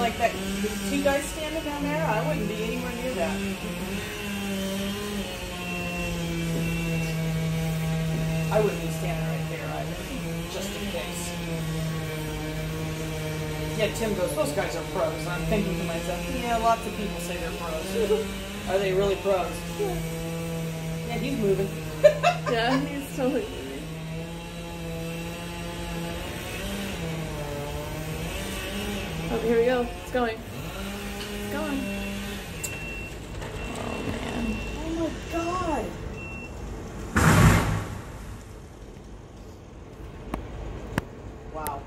like that, two guys standing down there, I wouldn't be anywhere near that. I wouldn't be standing right there either, just in case. Yeah, Tim goes, those guys are pros. I'm thinking to myself, yeah, lots of people say they're pros. are they really pros? Yeah, he's moving. Yeah, he's totally. Oh, here we go. It's going. It's going. Oh, man. Oh, my God. Wow.